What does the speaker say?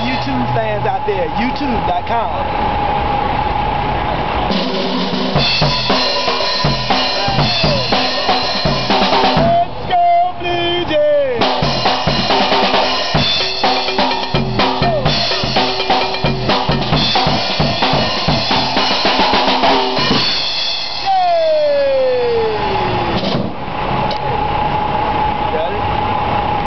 YouTube fans out there, youtube.com.